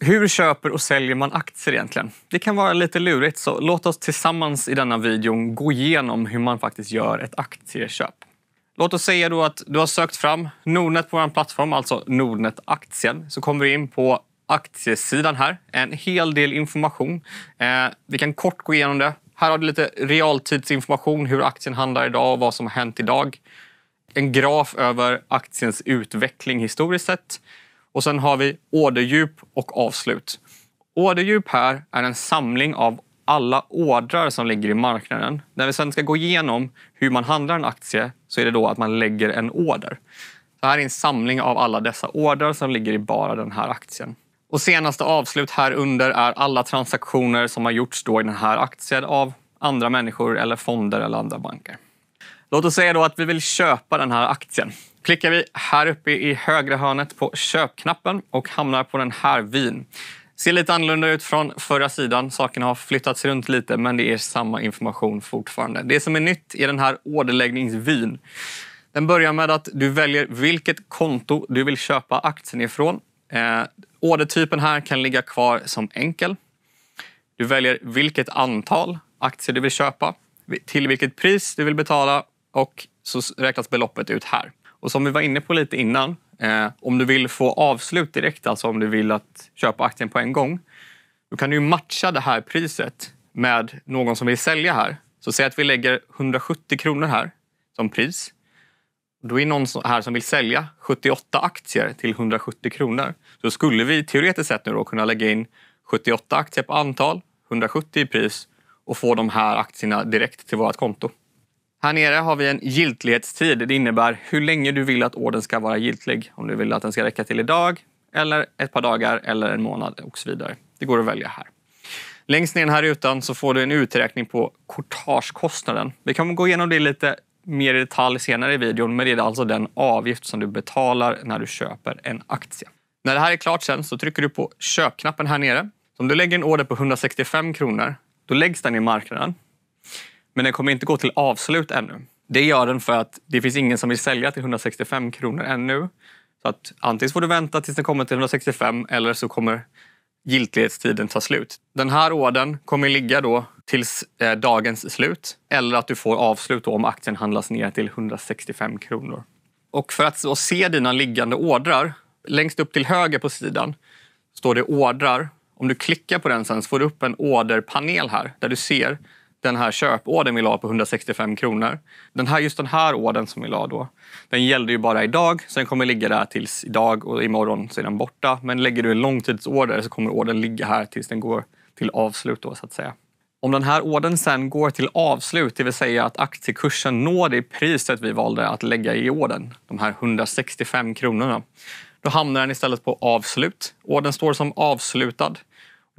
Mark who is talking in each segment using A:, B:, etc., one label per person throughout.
A: Hur köper och säljer man aktier egentligen? Det kan vara lite lurigt, så låt oss tillsammans i denna videon gå igenom hur man faktiskt gör ett aktieköp. Låt oss säga då att du har sökt fram Nordnet på vår plattform, alltså Nordnet-aktien. Så kommer du in på aktiesidan här. En hel del information. Eh, vi kan kort gå igenom det. Här har du lite realtidsinformation, hur aktien handlar idag och vad som har hänt idag. En graf över aktiens utveckling historiskt sett. Och sen har vi orderdjup och avslut. Orderdjup här är en samling av alla ordrar som ligger i marknaden. När vi sen ska gå igenom hur man handlar en aktie så är det då att man lägger en order. Så här är en samling av alla dessa ordrar som ligger i bara den här aktien. Och senaste avslut här under är alla transaktioner som har gjorts då i den här aktien av andra människor eller fonder eller andra banker. Låt oss säga då att vi vill köpa den här aktien. Klickar vi här uppe i högra hörnet på köpknappen och hamnar på den här vyn. Ser lite annorlunda ut från förra sidan. Sakerna har flyttats runt lite men det är samma information fortfarande. Det som är nytt är den här orderläggningsvyn. Den börjar med att du väljer vilket konto du vill köpa aktien ifrån. Eh, ordertypen här kan ligga kvar som enkel. Du väljer vilket antal aktier du vill köpa, till vilket pris du vill betala och så räknas beloppet ut här. Och som vi var inne på lite innan, eh, om du vill få avslut direkt, alltså om du vill att köpa aktien på en gång, då kan du matcha det här priset med någon som vill sälja här. Så säg att vi lägger 170 kronor här som pris. Då är någon här som vill sälja 78 aktier till 170 kronor. Då skulle vi teoretiskt sett nu då kunna lägga in 78 aktier på antal, 170 i pris och få de här aktierna direkt till vårt konto. Här nere har vi en giltighetstid. Det innebär hur länge du vill att ordern ska vara giltig. Om du vill att den ska räcka till idag, eller ett par dagar eller en månad och så vidare. Det går att välja här. Längst ner här utan så får du en uträkning på courtagekostnaden. Vi kan gå igenom det lite mer i detalj senare i videon, men det är alltså den avgift som du betalar när du köper en aktie. När det här är klart sen så trycker du på köpknappen här nere. Om du lägger en order på 165 kronor, då läggs den i marknaden. Men den kommer inte gå till avslut ännu. Det gör den för att det finns ingen som vill sälja till 165 kronor ännu. Så att antingen får du vänta tills den kommer till 165 eller så kommer giltighetstiden ta slut. Den här ordern kommer ligga då tills eh, dagens slut eller att du får avslut om aktien handlas ner till 165 kronor. Och för att se dina liggande ordrar, längst upp till höger på sidan står det ordrar. Om du klickar på den sen så får du upp en orderpanel här där du ser den här köpordern vi la på 165 kronor. Den här, just den här ordern som vi la då, den gällde ju bara idag. Så den kommer ligga där tills idag och imorgon så är den borta. Men lägger du en långtidsorder så kommer ordern ligga här tills den går till avslut då så att säga. Om den här ordern sen går till avslut, det vill säga att aktiekursen når det priset vi valde att lägga i ordern, de här 165 kronorna, då hamnar den istället på avslut. Ordern står som avslutad.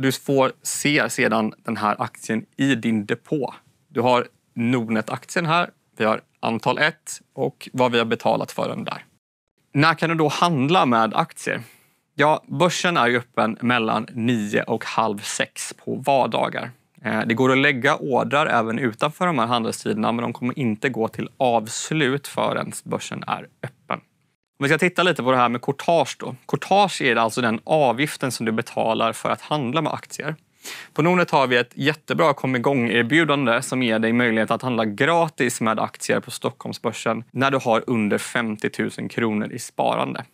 A: Du får se sedan den här aktien i din depå. Du har Nordnet-aktien här, vi har antal 1 och vad vi har betalat för den där. När kan du då handla med aktier? Ja, börsen är ju öppen mellan 9 och halv 6 på vardagar. Eh, det går att lägga ordrar även utanför de här handelstiderna men de kommer inte gå till avslut förrän börsen är öppen. Om vi ska titta lite på det här med courtage då. Courtage är alltså den avgiften som du betalar för att handla med aktier. På Nordnet har vi ett jättebra kom igång-erbjudande som ger dig möjlighet att handla gratis med aktier på Stockholmsbörsen när du har under 50 000 kronor i sparande.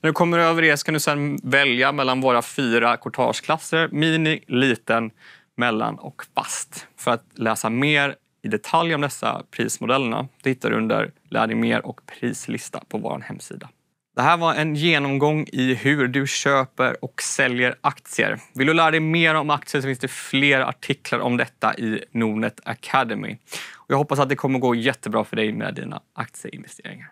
A: När du kommer över det kan du sedan välja mellan våra fyra courtageklasser, mini, liten, mellan och fast. För att läsa mer i detalj om dessa prismodellerna det hittar du under Lär dig mer och prislista på vår hemsida. Det här var en genomgång i hur du köper och säljer aktier. Vill du lära dig mer om aktier så finns det fler artiklar om detta i Nordnet Academy. Och jag hoppas att det kommer gå jättebra för dig med dina aktieinvesteringar.